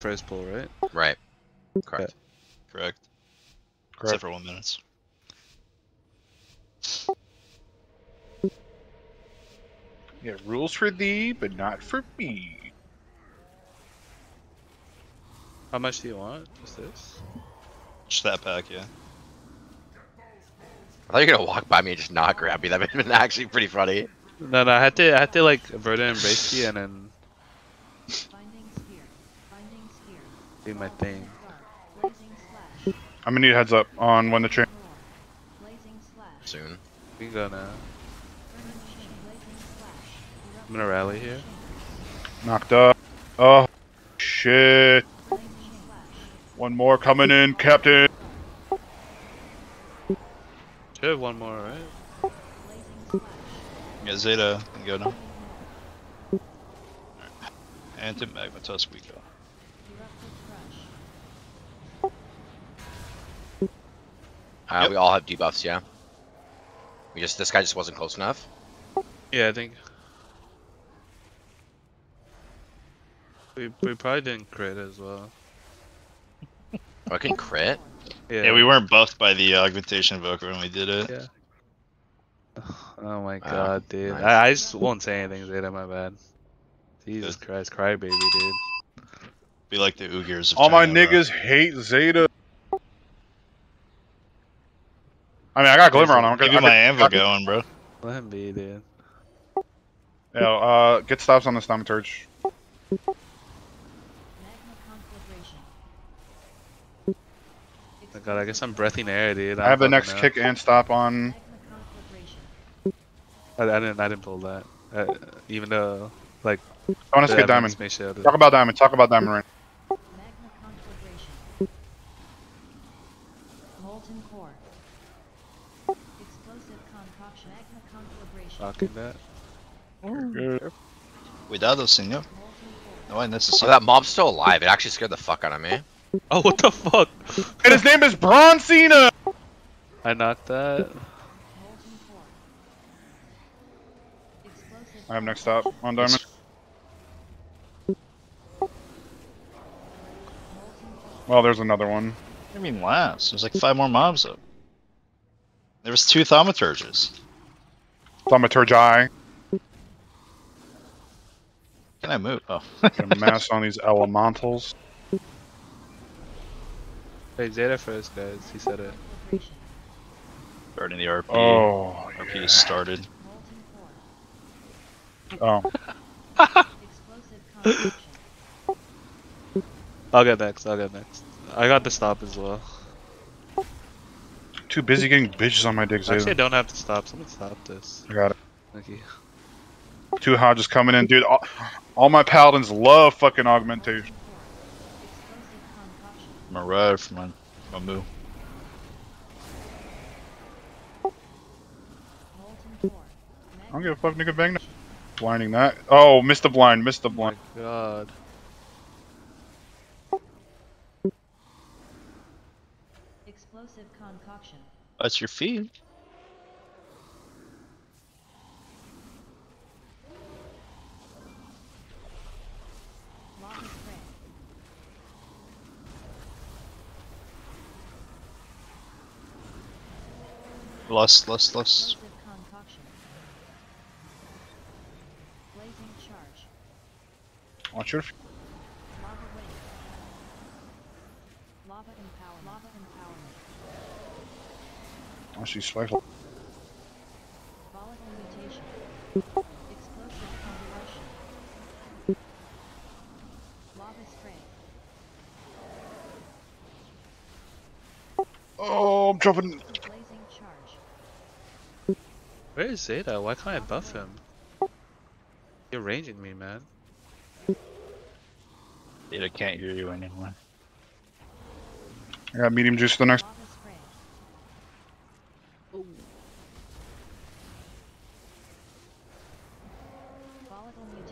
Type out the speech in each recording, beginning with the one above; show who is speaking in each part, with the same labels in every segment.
Speaker 1: first pull, right?
Speaker 2: Right. Correct.
Speaker 3: Correct.
Speaker 4: Correct.
Speaker 3: Except for one minutes.
Speaker 4: Yeah, rules for thee, but not for me.
Speaker 1: How much do you want? Just this?
Speaker 3: Just that pack, yeah.
Speaker 2: I thought you were gonna walk by me and just not grab me. That would have been actually pretty funny.
Speaker 1: No, no, I had to, I had to like Verdant Embrace you and then do my thing.
Speaker 4: I'm gonna need a heads up on when the train.
Speaker 5: Roar. Blazing slash.
Speaker 2: Soon.
Speaker 1: We can go now.
Speaker 5: Burning chain. Blazing slash.
Speaker 1: I'm gonna rally here.
Speaker 4: Knocked up. Oh, shit. One more coming in, Captain.
Speaker 1: Should have one more, right?
Speaker 3: Yeah, Zayta can go now. Alright. Anti Magmatusk we go.
Speaker 2: Uh,
Speaker 3: Yep.
Speaker 2: We all have debuffs, yeah. We just this guy just wasn't close enough.
Speaker 1: Yeah, I think. We, we probably didn't crit as well.
Speaker 2: Fucking crit.
Speaker 1: Yeah,
Speaker 3: Yeah, we weren't buffed by the augmentation Evoker when we did it.
Speaker 1: Yeah. Oh my
Speaker 2: Wow,
Speaker 1: god, dude.
Speaker 2: nice.
Speaker 1: I, I just won't say anything, Zayta, my bad. Jesus Christ, crybaby, dude.
Speaker 3: Be like the Ugirs. of
Speaker 4: All my
Speaker 3: China, bro.
Speaker 4: niggas hate Zayta. I mean, I got Glimmer on him.
Speaker 3: Keep my anvil going, bro.
Speaker 1: Let him be, dude.
Speaker 4: Yeah, uh, get stops on this thaumaturge.
Speaker 5: Magma.
Speaker 1: Oh god, I guess I'm breathing air, dude.
Speaker 4: I have the next
Speaker 1: fucking
Speaker 4: kick and stop on.
Speaker 5: Magma conflagration.
Speaker 1: know. I, I didn't. I didn't pull that. Uh, even though, like,
Speaker 4: I want to get
Speaker 1: evidence
Speaker 4: Diamond.
Speaker 1: may show that-
Speaker 4: Talk about Diamond. Talk about Diamond right
Speaker 5: conflagration.
Speaker 1: That.
Speaker 4: Good.
Speaker 3: Cuidado, senor.
Speaker 5: Molten core.
Speaker 3: No hay
Speaker 2: So
Speaker 3: necesidad.
Speaker 2: Oh, that mob's still alive. It actually scared the fuck out of me.
Speaker 1: Oh, what the fuck?
Speaker 4: And his name is Braun Cena!
Speaker 1: I knocked that.
Speaker 5: Molten core. Explosive
Speaker 4: I have next stop on Diamond. Well, there's another one.
Speaker 3: What do you mean last? There's like five more mobs up. There was two thaumaturges.
Speaker 4: Thaumaturge Eye.
Speaker 3: Can I move? Oh.
Speaker 4: Mass on these elementals.
Speaker 1: Hey, Zayta first, guys. He said it.
Speaker 3: Starting the RP.
Speaker 4: Oh,
Speaker 3: RP
Speaker 4: yeah.
Speaker 3: is started.
Speaker 4: Oh,
Speaker 5: Explosive.
Speaker 1: I'll get next. I'll get next. I got the stop as well.
Speaker 4: Too busy getting bitches on my dick,
Speaker 1: Actually, I
Speaker 4: Zayta.
Speaker 1: don't have to stop. Someone stop this.
Speaker 4: I got it.
Speaker 1: Thank you.
Speaker 4: Two Hodges coming in, dude. All, all my paladins love fucking augmentation.
Speaker 5: Explosive concoction.
Speaker 3: Marauder from my, my move.
Speaker 4: I don't give a fuck, nigga. Bang that. Blinding that. Oh, missed the blind. Missed the
Speaker 1: Oh my
Speaker 4: blind.
Speaker 1: god.
Speaker 3: That's your
Speaker 5: spray.
Speaker 3: Lust, lust, lust.
Speaker 4: Watch your.
Speaker 5: Lava wave. Lava empower. Lava empowerment.
Speaker 4: Watch these spikes.
Speaker 5: Volatile mutation. Explosive conversion. Lava spray.
Speaker 4: Oh, I'm
Speaker 5: dropping.
Speaker 1: Where is Zayta? Why can't I buff him? You're ranging me, man.
Speaker 3: Data can't hear you anymore.
Speaker 4: I got medium juice for the next.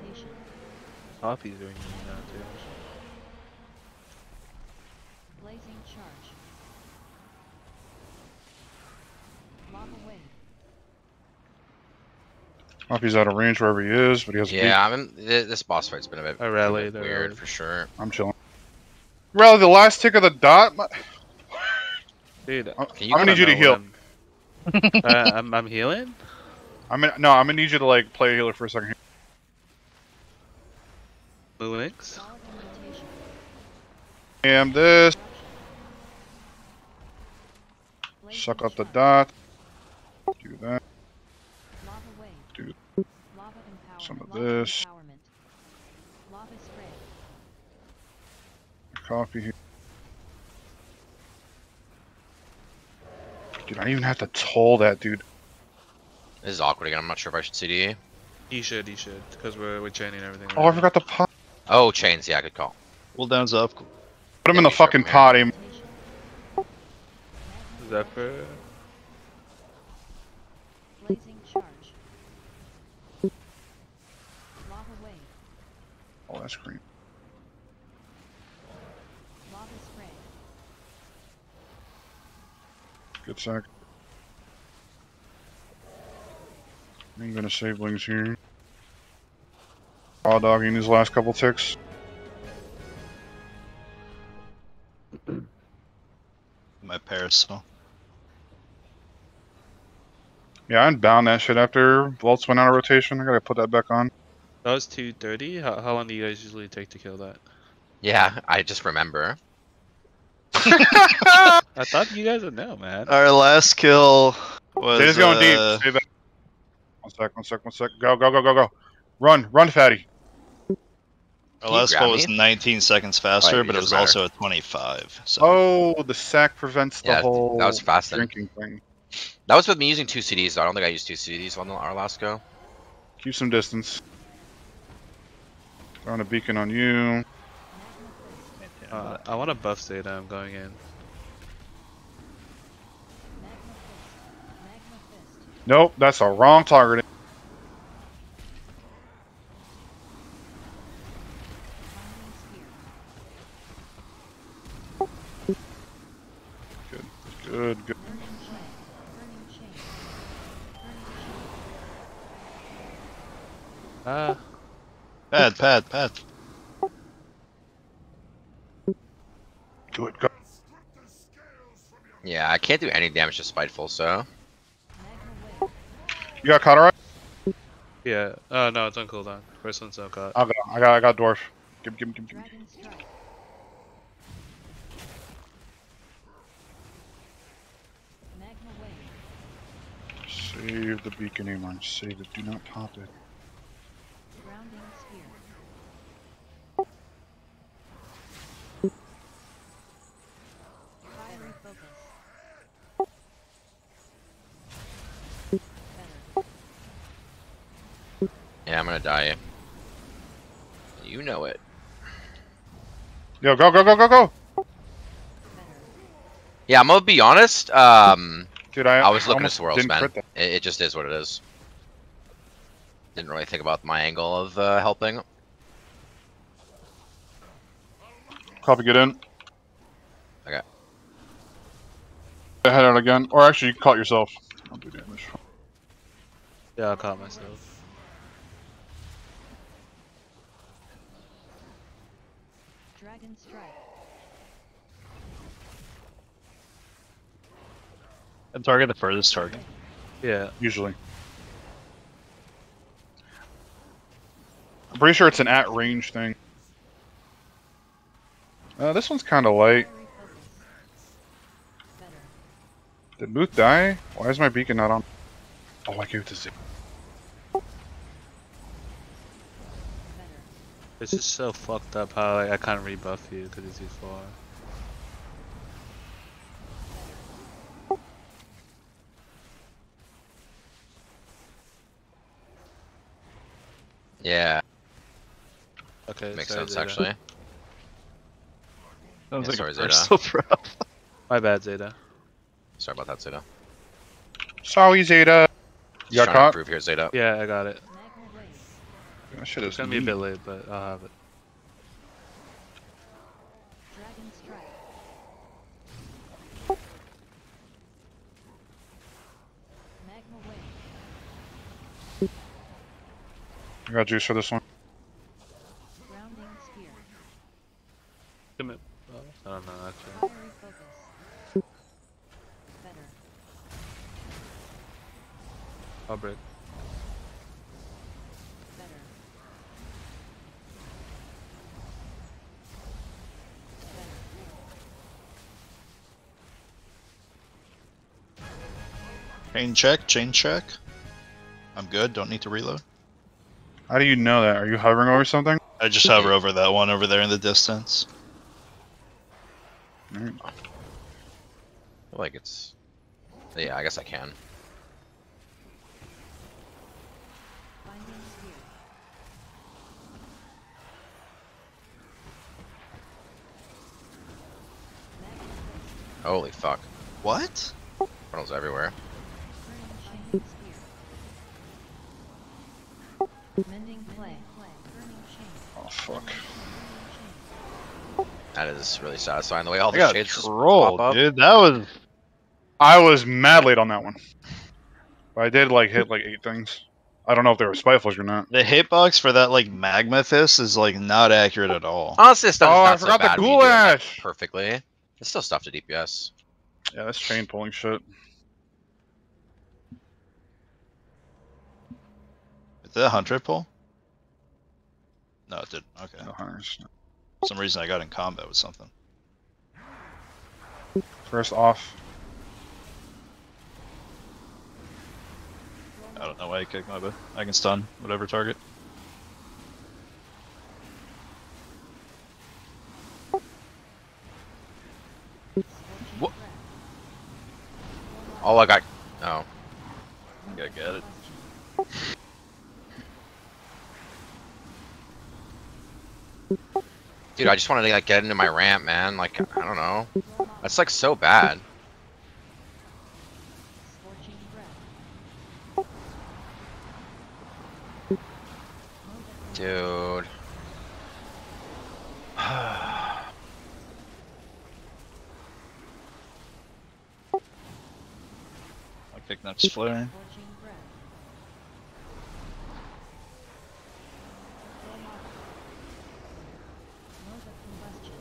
Speaker 5: Lava spray.
Speaker 1: Poppy's doing me now, too.
Speaker 5: Blazing charge. Lava wave.
Speaker 4: I don't know if he's out of range wherever he is, but he has.
Speaker 2: Yeah, I mean, th- this boss fight's been a bit,
Speaker 1: I
Speaker 2: a
Speaker 1: rallied,
Speaker 2: bit weird
Speaker 1: rallied.
Speaker 2: for sure.
Speaker 4: I'm chilling. Rally, the last tick of the dot. my-
Speaker 1: Dude,
Speaker 4: I'm
Speaker 2: Can you
Speaker 4: gonna need you to heal.
Speaker 1: I'm, uh, I'm, I'm healing?
Speaker 4: I'm gonna, no, I'm gonna need you to like play a healer for a second. Am this.
Speaker 5: Blazing
Speaker 4: Suck up the
Speaker 5: charge.
Speaker 4: dot. Do that. Do some of this.
Speaker 5: Empowerment. Lava spray.
Speaker 4: Coffee here. Dude, I don't even have to toll that dude.
Speaker 2: This is awkward again. I'm not sure if I should CDE.
Speaker 1: You should, you should, because we're, we're chaining everything.
Speaker 4: Oh, I forgot the pot.
Speaker 2: Oh, chains. Yeah, good call.
Speaker 3: Cooldown's up.
Speaker 4: Put him in the fucking
Speaker 2: man.
Speaker 4: pot, eh? aim.
Speaker 5: Mutation.
Speaker 1: now. Zephyr.
Speaker 5: Blazing charge. Lava wave.
Speaker 4: Oh, that's green.
Speaker 5: Lava spray.
Speaker 4: Good sec. I'm gonna save Lings here. Raw dogging these last couple ticks.
Speaker 3: My parasol.
Speaker 4: Yeah, I unbound that shit after Volts went out of rotation. I gotta put that back on.
Speaker 1: That was 230? How, how long do you guys usually take to kill that?
Speaker 2: Yeah, I just remember.
Speaker 1: I thought you guys would know, man.
Speaker 3: Our last kill was.
Speaker 4: Data's going
Speaker 3: uh,
Speaker 4: deep. Stay back. One sec, one sec, one sec. Go, go, go, go, go. Run, run, fatty.
Speaker 3: Our
Speaker 2: Can you
Speaker 3: last
Speaker 2: grab
Speaker 3: was 19 seconds faster,
Speaker 2: Oh,
Speaker 3: but it
Speaker 2: it
Speaker 3: was
Speaker 2: doesn't
Speaker 3: also a 25. So
Speaker 4: Oh, the sack prevents the
Speaker 2: Yeah,
Speaker 4: whole
Speaker 2: that was fast
Speaker 4: drinking thing.
Speaker 2: That was with me using two CDs. Though. I don't think I used two CDs on the, our last go.
Speaker 4: Keep some distance. Throwing a beacon on you.
Speaker 1: Uh, I want to buff Zayta, I'm going in.
Speaker 5: Magma fist. Magma fist.
Speaker 4: Nope, that's a wrong target. Good, good.
Speaker 1: Ah,
Speaker 3: pad, pad, pad.
Speaker 4: Do it. Go.
Speaker 2: Yeah, I can't do any damage to Spiteful, so.
Speaker 4: You got caught alright?
Speaker 1: yeah. Oh, no, it's on cooldown. First one's no cut.
Speaker 4: I got, I got, I got dwarf. Give, give, give, give.
Speaker 5: Dragon strike. Magma wave.
Speaker 4: Save the beacon aim. Save it. Do not pop it.
Speaker 5: Grounding spear. Fiery focus. Better.
Speaker 2: Yeah, I'm gonna die. You know it.
Speaker 4: Yo, go, go, go, go, go.
Speaker 5: Better.
Speaker 2: Yeah, I'm gonna be honest. Um,
Speaker 4: Dude, I,
Speaker 2: I was looking at
Speaker 4: almost
Speaker 2: swirls, man. It, it just is what it is. Didn't really think about my angle of uh, helping.
Speaker 4: Copy, get in.
Speaker 2: Okay.
Speaker 4: Head out again. Or actually, you caught yourself. Don't do damage.
Speaker 1: Yeah, I caught myself.
Speaker 5: Dragon strike.
Speaker 3: And target the furthest target.
Speaker 1: Yeah.
Speaker 4: Usually. I'm pretty sure it's an at range thing. Uh, this one's kind of light.
Speaker 5: Fiery focus.
Speaker 4: Did Booth die? Why is my beacon not on? Oh, I gave it to Z.
Speaker 1: This is so fucked up how like, I can't rebuff you because it's too far.
Speaker 2: Yeah,
Speaker 1: Okay,
Speaker 2: makes
Speaker 1: sorry,
Speaker 2: sense
Speaker 1: Zayta.
Speaker 2: actually.
Speaker 3: Sounds
Speaker 2: Yeah,
Speaker 3: like
Speaker 2: sorry,
Speaker 3: a
Speaker 2: Zayta.
Speaker 3: personal problem.
Speaker 1: My bad, Zayta.
Speaker 2: Sorry about that, Zayta.
Speaker 4: Sorry,
Speaker 2: Zayta.
Speaker 4: You got caught?
Speaker 2: here, Zayta.
Speaker 1: Yeah, I got it.
Speaker 5: Magma wave.
Speaker 4: That shit
Speaker 1: It's gonna be a
Speaker 4: neat.
Speaker 1: bit late, but I'll have it.
Speaker 5: Dragon strike. Magma wave.
Speaker 4: I got juice for this one.
Speaker 5: Grounding spear.
Speaker 1: Come oh, in. I don't know actually.
Speaker 5: Primary focus. Better.
Speaker 1: I'll break.
Speaker 3: Chain check, chain check. I'm good, don't need to reload.
Speaker 4: How do you know that? Are you hovering over something?
Speaker 3: I just hover over that one over there in the distance.
Speaker 4: Alright.
Speaker 2: Like it's. Yeah, I guess I can.
Speaker 5: Binding sphere. Magma fist.
Speaker 2: Holy fuck.
Speaker 3: What?
Speaker 2: Portals everywhere.
Speaker 5: Mending clay. Burning.
Speaker 4: Oh fuck.
Speaker 2: That is really satisfying. The way all
Speaker 3: I
Speaker 2: the
Speaker 3: got
Speaker 2: shades just
Speaker 3: trolled,
Speaker 2: pop up.
Speaker 3: dude. That was
Speaker 4: I was mad late on that one. But I did like hit like eight things. I don't know if they were spiteful or not.
Speaker 3: the hitbox for that like magma fist is like not accurate at all.
Speaker 2: Honestly, this stuff
Speaker 4: Oh, I
Speaker 2: is
Speaker 4: forgot the
Speaker 2: so bad when you
Speaker 4: Ghoul
Speaker 2: do it, like,
Speaker 4: Ash!
Speaker 2: perfectly. It's still stuff to DPS.
Speaker 4: Yeah, that's chain pulling shit.
Speaker 3: Did the hundred pull? No, it didn't. Okay.
Speaker 4: No hunters.
Speaker 3: For some reason I got in combat with something.
Speaker 4: First off.
Speaker 3: I don't know why he kicked my butt. I can stun whatever target.
Speaker 5: Scorching
Speaker 3: What?
Speaker 5: breath.
Speaker 2: Oh, I got. Oh.
Speaker 3: Yeah, get it.
Speaker 2: Dude, I just wanted to like get into my ramp, man. Like, I don't know. That's like so bad. Dude.
Speaker 3: I kicked next flare.
Speaker 5: Scorching breath. Mote of combustion.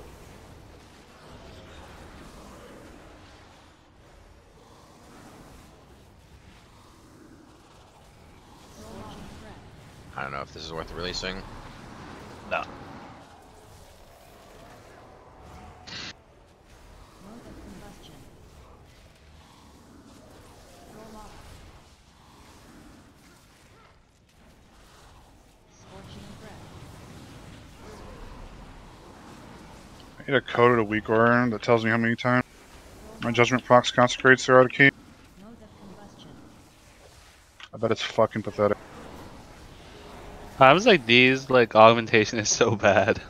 Speaker 5: Scorching breath.
Speaker 2: I don't know if this is worth releasing.
Speaker 3: No.
Speaker 5: Mote of combustion. Roll off. Scorching breath.
Speaker 4: I need a code of the week order that tells me how many times my judgment procs consecrates throughout a key.
Speaker 5: Mote of combustion.
Speaker 4: I bet it's fucking pathetic.
Speaker 1: Times like these, like augmentation is so bad.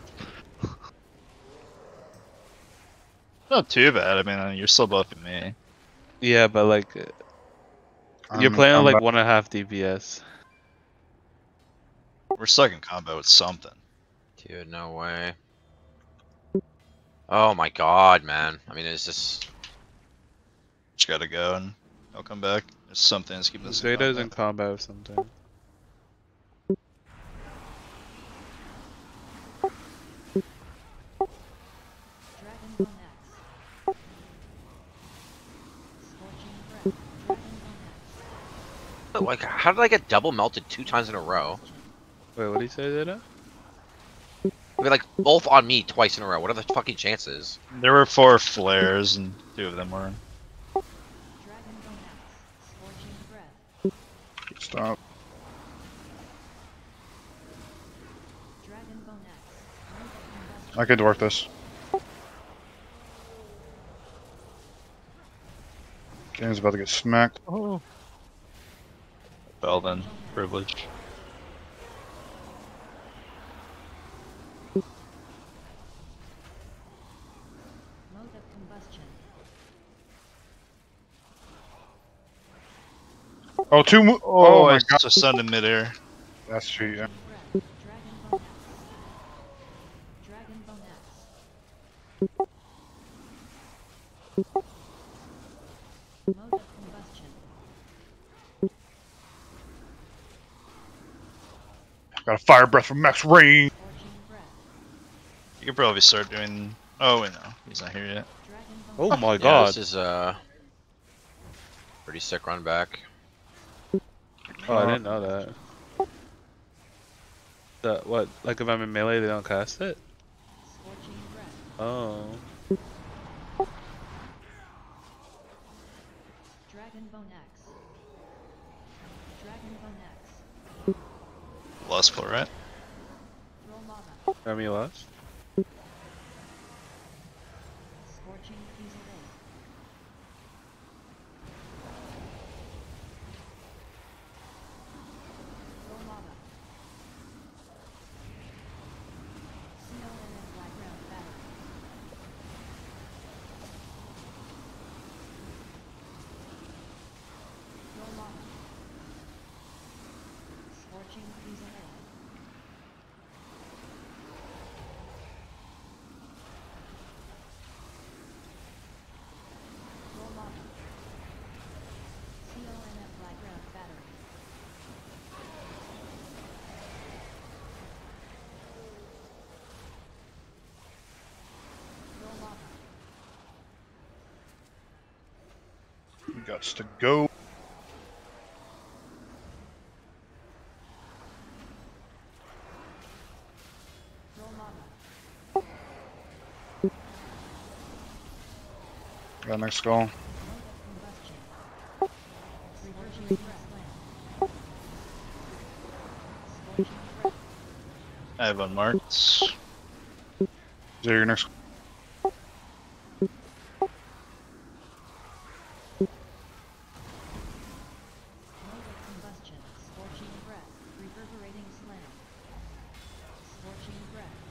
Speaker 3: Not too bad. I mean, uh, you're still buffing me.
Speaker 1: Yeah, but like uh, you're
Speaker 4: I'm-
Speaker 1: playing on
Speaker 4: I'm
Speaker 1: like one and a half DPS.
Speaker 3: We're stuck in combat with something.
Speaker 2: Dude, no way. Oh my god, man. I mean, it's just.
Speaker 3: Just gotta go and I'll come back. There's something that's keeping us in
Speaker 1: Zayta's in
Speaker 3: combat.
Speaker 1: combat with something.
Speaker 5: Dragon Bone Axe. Scorching breath. Dragon Bone
Speaker 2: Like, how did I get double melted two times in a row?
Speaker 1: Wait, what did he say, Zayta?
Speaker 2: I mean, like, both on me twice in a row. What are the fucking chances?
Speaker 3: There were four flares and two of them were.
Speaker 5: Dragon Bone Axe. Scorching breath.
Speaker 4: Stop.
Speaker 5: Dragon Bone Axe. Mote of combustion.
Speaker 4: I could dwarf this. Game's about to get smacked.
Speaker 3: Oh. Well then, privilege.
Speaker 5: Mote of combustion.
Speaker 4: Oh, two mo-
Speaker 3: Oh,
Speaker 4: Oh, my
Speaker 3: I
Speaker 4: god.
Speaker 3: just stunned in midair.
Speaker 4: That's true. yeah.
Speaker 5: Breath. Dragon
Speaker 4: Got a fire breath from Max Rain.
Speaker 3: You could probably start doing Oh wait, no, he's not here yet.
Speaker 1: Oh my
Speaker 2: Yeah,
Speaker 1: god.
Speaker 2: this is uh pretty sick run back.
Speaker 1: Oh, I didn't know that. The what? Like if I'm in melee, they don't cast it? Oh.
Speaker 3: Lost pull, right?
Speaker 5: Throw lava.
Speaker 1: Remy lost?
Speaker 4: Got to go. Got next skull.
Speaker 5: Mote of combustion. Reversion breath slam. Scorching breath.
Speaker 3: I have unmarked.
Speaker 4: Is that your next?
Speaker 5: Mote of combustion. Scorching breath. Reverberating slam. Scorching breath.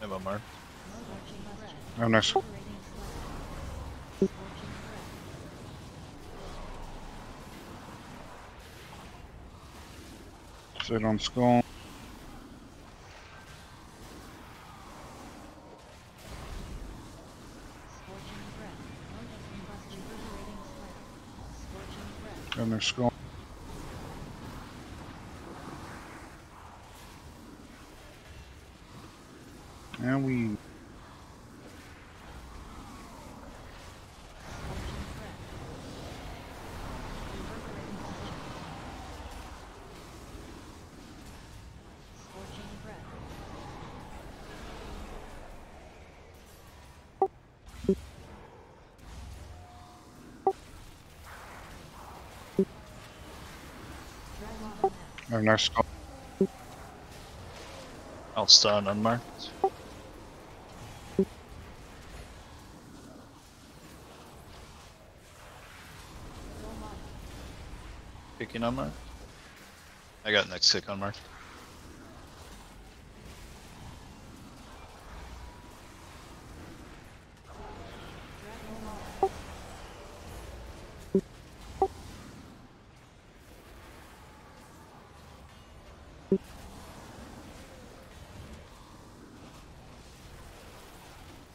Speaker 3: I have unmarked.
Speaker 5: Scorching breath.
Speaker 4: Sit on skull.
Speaker 5: Scorching breath. Mote of combustion. Reverberating slam. Scorching breath.
Speaker 4: Got next skull. And we
Speaker 5: Scorching breath. Reverberating slam. Scorching breath. Dragon
Speaker 3: I'll stun unmarked. Picking unmarked. I got next kick unmarked.
Speaker 5: Dragon lava.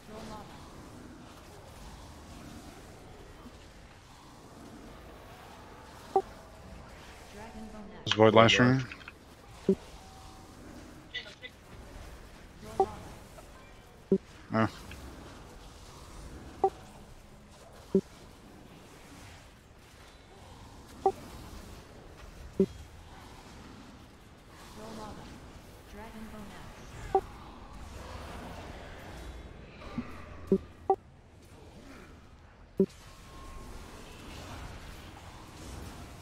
Speaker 5: Throw lava. Dragon bone
Speaker 4: Is
Speaker 5: X.
Speaker 4: Void last room?
Speaker 5: Throw lava. Throw lava. Dragon bone X.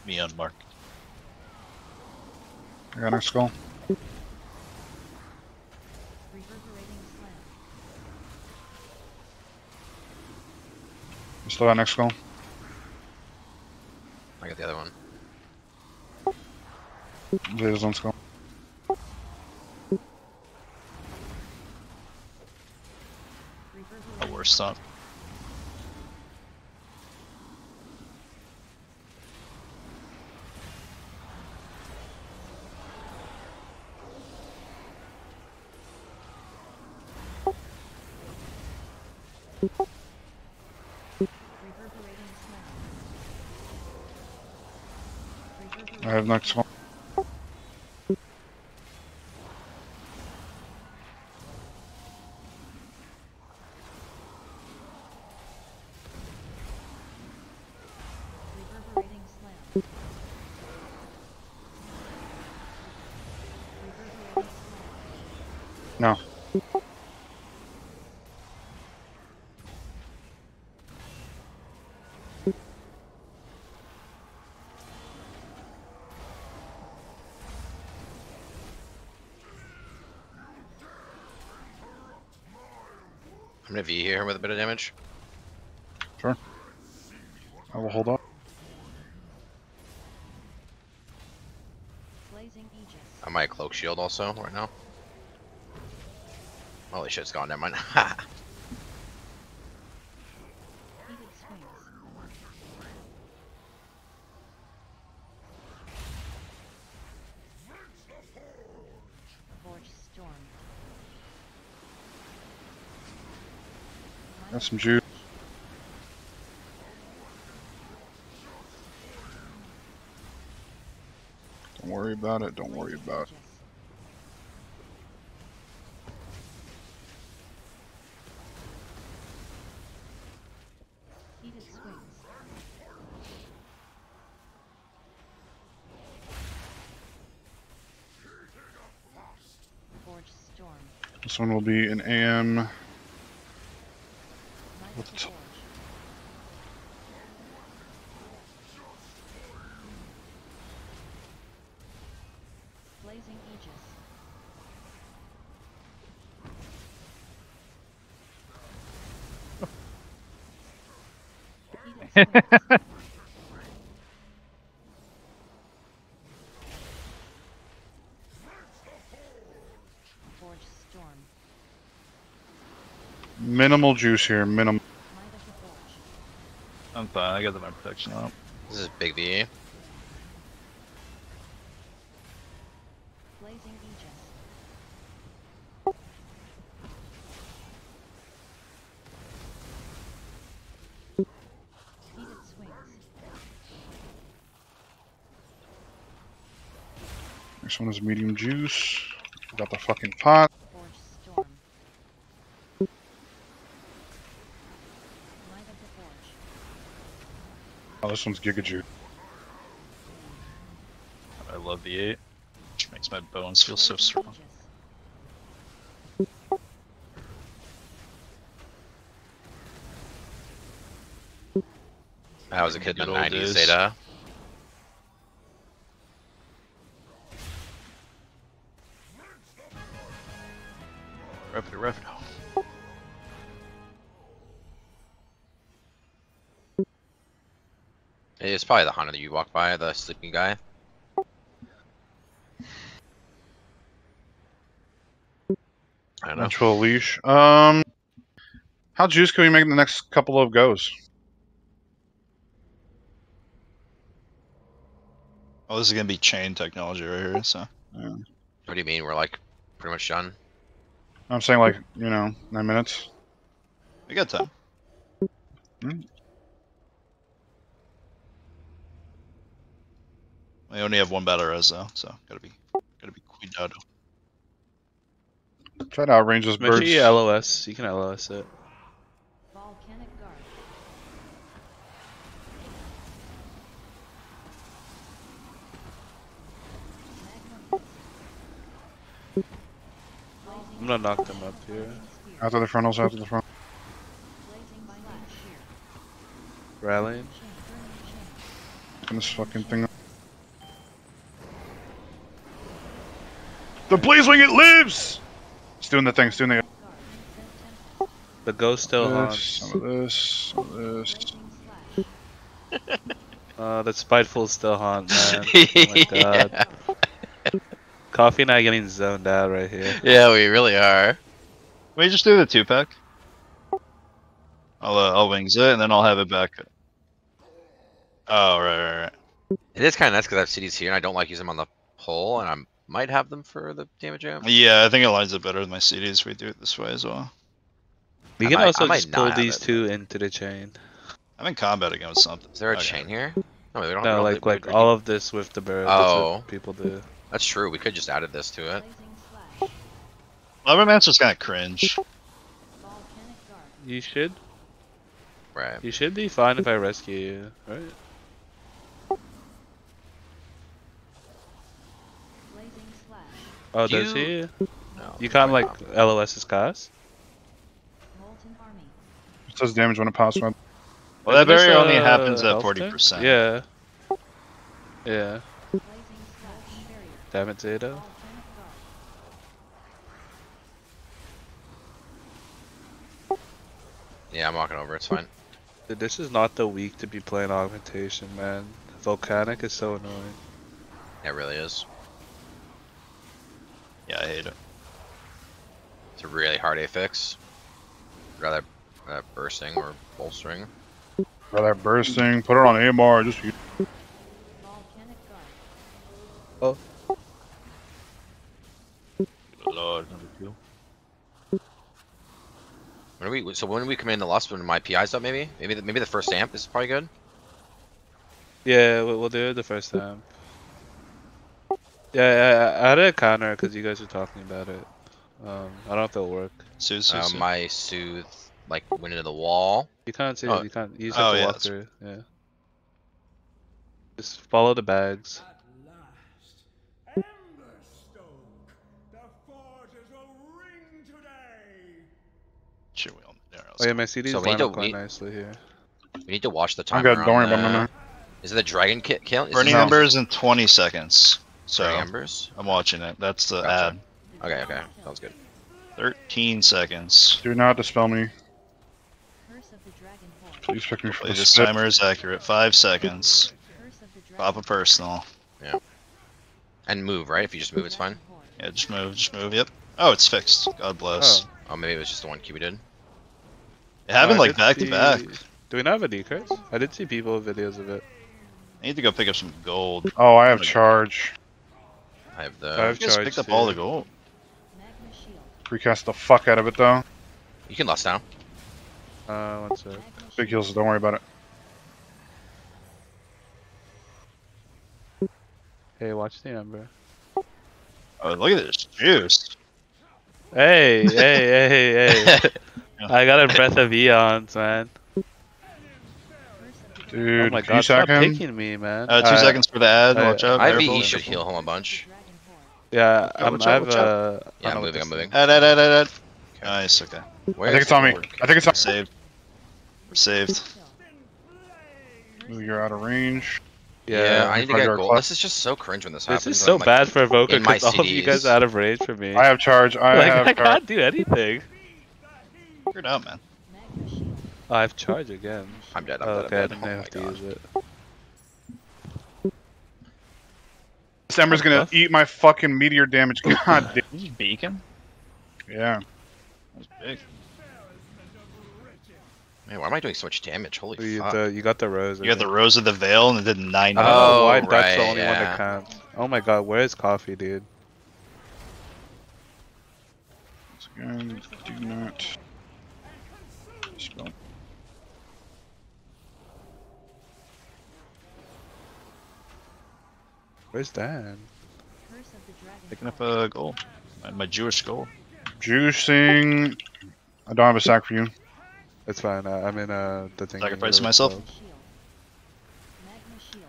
Speaker 3: Me unmarked.
Speaker 4: I got next skull.
Speaker 5: Reverberating slam.
Speaker 4: Still got next skull.
Speaker 2: I got the other one.
Speaker 4: Zayta's on skull.
Speaker 3: A worse
Speaker 5: Reverberating slam.
Speaker 4: No.
Speaker 2: Gonna V here with a bit of damage. Sure.
Speaker 4: I will hold up.
Speaker 5: Blazing Aegis.
Speaker 2: I might cloak shield also right now. Holy shit, it's gone. Never mind.
Speaker 4: Got some juice. Don't worry about it. Don't worry about it. This one will be an AM. Minimal juice here. Minimal.
Speaker 5: Might of the Forge.
Speaker 3: I'm fine. I got the my protection up.
Speaker 2: this is big V.
Speaker 4: This medium juice. Got the fucking pot.
Speaker 5: Forge storm. Might of the Forge.
Speaker 4: Oh, this one's Giga Juice.
Speaker 3: I love the eight. Which makes my bones feel so strong.
Speaker 5: Aegis.
Speaker 2: I was a kid in the 90s,
Speaker 3: days.
Speaker 2: Zayta.
Speaker 3: Rapido, rapido.
Speaker 2: It's probably the hunter that you walk by, the sleeping guy. I don't know.
Speaker 4: Control leash. Um, how juice can we make the next couple of goes?
Speaker 3: Oh, this is gonna be chain technology right here. So
Speaker 2: What do you mean? We're like pretty much done.
Speaker 4: I'm saying like you know nine minutes.
Speaker 3: we got time.
Speaker 4: Hmm.
Speaker 3: We only have one battle res though, so gotta be gotta be cuidado.
Speaker 4: Try to outrange those
Speaker 1: Make sure
Speaker 4: birds.
Speaker 1: you LOS. You can LOS it.
Speaker 5: Volcanic Guard. Magnum Blazing
Speaker 1: I'm gonna knock them up here.
Speaker 5: Blazing Spear.
Speaker 4: After the frontals, after the front.
Speaker 5: Blazing
Speaker 1: Rallying.
Speaker 5: Chain.
Speaker 4: Fucking this fucking thing. The blaze wing it lives. It's doing the thing. It's doing the.
Speaker 5: Guard. Zen Temple.
Speaker 1: The ghost still
Speaker 4: This,
Speaker 1: haunts.
Speaker 4: some of this, some of this.
Speaker 5: Blazing
Speaker 1: Uh, that spiteful still haunt, man. oh my god. Coffee and I getting zoned out right here.
Speaker 2: Yeah, we really are.
Speaker 3: We just do the two pack. I'll uh, I'll wings it and then I'll have it back. Oh right right right.
Speaker 2: It is kind of nice because I have cities here and I don't like using them on the pole, and I might have them for the damage jam.
Speaker 3: Yeah, I think it lines up better with my CDs if we do it this way as well.
Speaker 1: We
Speaker 2: I
Speaker 1: can
Speaker 2: might- I
Speaker 1: also
Speaker 2: might
Speaker 1: just pull these
Speaker 2: it.
Speaker 1: two into the chain.
Speaker 3: I'm in combat against something.
Speaker 2: Is there a
Speaker 3: Okay.
Speaker 2: chain here? No, we don't
Speaker 1: No,
Speaker 2: we
Speaker 1: like like all of this with the bird. That's
Speaker 2: Oh.
Speaker 1: what people do.
Speaker 2: That's true. We could just added this to it.
Speaker 5: Blazing slash.
Speaker 3: Lavamancer's kind of cringe.
Speaker 1: You should
Speaker 2: Right.
Speaker 1: you should be fine if I rescue you, right?
Speaker 5: Blazing slash.
Speaker 1: Oh, does
Speaker 2: You-
Speaker 1: he?
Speaker 2: No.
Speaker 1: You can't like LOS's cast?
Speaker 5: Molten army.
Speaker 4: It does damage when it passes my.
Speaker 3: Well, that
Speaker 1: Isn't this
Speaker 3: barrier only
Speaker 1: uh,
Speaker 3: happens at
Speaker 1: health
Speaker 3: forty
Speaker 1: tank?
Speaker 3: percent.
Speaker 1: Yeah. Yeah.
Speaker 5: Blazing slash. Barrier.
Speaker 1: Damn it,
Speaker 5: Zayta.
Speaker 2: Yeah, I'm walking over. It's fine.
Speaker 1: Dude, this is not the week to be playing augmentation, man. Volcanic is so annoying.
Speaker 2: It really is.
Speaker 3: Yeah, I hate it.
Speaker 2: It's a really hard A fix. Rather uh, bursting or bolstering.
Speaker 4: For that bursting, put it on AMR. Just use-
Speaker 5: Volcanic guard.
Speaker 3: Lord.
Speaker 2: When do we? So when do we command the lost one, my PI's up? Maybe. Maybe. The, maybe the first amp is probably good.
Speaker 1: Yeah, we'll, we'll do it the first time. Yeah, I, I had a counter because you guys were talking about it. Um, I don't know if it'll work.
Speaker 3: Sue, sue,
Speaker 2: Uh,
Speaker 3: sue.
Speaker 2: my soothe like went into the wall.
Speaker 1: You can't see
Speaker 3: Oh.
Speaker 1: it. You can't. You just
Speaker 3: Oh,
Speaker 1: have to
Speaker 3: yeah,
Speaker 1: walk
Speaker 3: that's-
Speaker 1: through. Yeah. Just follow the bags. Oh yeah, my CDs
Speaker 2: So we
Speaker 1: line up quite nicely here.
Speaker 2: We need to watch the
Speaker 4: I'm
Speaker 2: timer.
Speaker 4: good. Don't worry about
Speaker 2: the-
Speaker 4: it.
Speaker 2: Is it the dragon kit kill? Is
Speaker 3: Burning
Speaker 2: this-
Speaker 3: Embers in 20 seconds. So
Speaker 2: Burning embers.
Speaker 3: I'm watching it. That's the
Speaker 2: Gotcha.
Speaker 3: ad.
Speaker 2: Okay. Okay. Sounds good.
Speaker 3: 13 seconds.
Speaker 4: Do not dispel me.
Speaker 5: Curse of the dragon hoard.
Speaker 4: Please pick me for
Speaker 3: Hopefully
Speaker 4: the
Speaker 3: this timer is accurate. Five seconds.
Speaker 5: Curse of the dragon
Speaker 3: Pop a personal. Yeah.
Speaker 2: And move right. If you just move, it's fine.
Speaker 3: Yeah, just move, just move. Yep. Oh, it's fixed. God bless.
Speaker 1: Oh.
Speaker 2: Oh, maybe it was just the one Kiwi did.
Speaker 3: It happened
Speaker 1: Oh,
Speaker 3: like
Speaker 1: did
Speaker 3: back to back.
Speaker 1: Do we not have a decrease? I did see people videos of it.
Speaker 3: I need to go pick up some gold.
Speaker 4: Oh, I have charge.
Speaker 2: I have the.
Speaker 1: I have
Speaker 3: I just
Speaker 1: charge
Speaker 3: picked up
Speaker 1: too.
Speaker 3: all the gold.
Speaker 5: Magma shield.
Speaker 4: Recast the fuck out of it though.
Speaker 2: You can last now.
Speaker 1: Uh, one sec.
Speaker 5: Magma
Speaker 4: Big
Speaker 5: shield.
Speaker 4: heals. Don't worry about it.
Speaker 1: Hey, watch the ember.
Speaker 3: Oh, look at this juice.
Speaker 1: Hey, hey, hey, hey, hey.
Speaker 3: Yeah.
Speaker 1: I got a breath of eons, man.
Speaker 5: Curse of the
Speaker 4: Dude,
Speaker 1: oh my
Speaker 4: can
Speaker 1: god,
Speaker 4: you
Speaker 1: stop
Speaker 4: him?
Speaker 1: picking me, man.
Speaker 3: Uh, two
Speaker 1: Uh,
Speaker 3: seconds for the ad.
Speaker 1: I-
Speaker 3: Watch out.
Speaker 1: I-
Speaker 3: careful.
Speaker 2: IVE should
Speaker 3: careful.
Speaker 2: heal him a bunch.
Speaker 1: Yeah,
Speaker 3: out,
Speaker 1: I'm,
Speaker 3: watch
Speaker 1: I
Speaker 3: out,
Speaker 1: have
Speaker 3: watch out.
Speaker 1: uh, I
Speaker 2: Yeah,
Speaker 1: don't
Speaker 2: I'm moving, I'm moving.
Speaker 3: Ad, ad, ad, ad, ad. Nice. Okay.
Speaker 2: Where
Speaker 4: I think it's on me.
Speaker 2: the-
Speaker 4: I think it's on.
Speaker 3: Saved. We're saved.
Speaker 4: You're out of range.
Speaker 2: Yeah,
Speaker 1: Yeah,
Speaker 2: I need to get
Speaker 4: your
Speaker 2: gold.
Speaker 4: clock.
Speaker 2: This is just so cringe when this, happens.
Speaker 1: this
Speaker 2: happens.
Speaker 1: is so
Speaker 2: like,
Speaker 1: bad for Evoker because all of you guys are out of range for me.
Speaker 4: I have charge. I
Speaker 1: like,
Speaker 4: have
Speaker 1: I
Speaker 4: charge.
Speaker 1: can't do anything.
Speaker 3: Figure it out, man.
Speaker 1: Oh, I have charge again.
Speaker 2: I'm dead. I'm
Speaker 1: Oh,
Speaker 2: dead.
Speaker 1: okay, I
Speaker 2: I'm dead.
Speaker 1: didn't
Speaker 2: Oh
Speaker 1: have to
Speaker 2: god.
Speaker 1: use it.
Speaker 4: This ember's gonna
Speaker 1: Tough.
Speaker 4: eat my fucking meteor damage. God damn.
Speaker 3: This is beacon.
Speaker 4: Yeah.
Speaker 3: That's big.
Speaker 2: Man, why am I doing so much damage? Holy
Speaker 1: You,
Speaker 2: fuck.
Speaker 1: the, you got the rose.
Speaker 3: You got the. Rose of the Veil and it did nine.
Speaker 1: Oh, I
Speaker 2: Oh,
Speaker 1: know why that's the
Speaker 2: right,
Speaker 1: only one that
Speaker 2: yeah.
Speaker 1: counts. Oh my god, where's coffee, dude?
Speaker 4: Once again, do not. Dispel.
Speaker 1: Where's Dan?
Speaker 5: Curse of the dragon
Speaker 3: Picking up a goal. My, my Jewish goal.
Speaker 4: Juicing. I don't have a sack for you.
Speaker 1: It's fine. Uh, I'm in uh the thing.
Speaker 3: Sacrificing myself?
Speaker 5: Shield. Magma shield.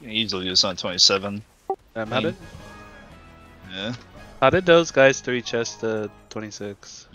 Speaker 3: You can easily do this on 27.
Speaker 1: Um, how did
Speaker 3: Yeah.
Speaker 1: how did those guys three chest the 26?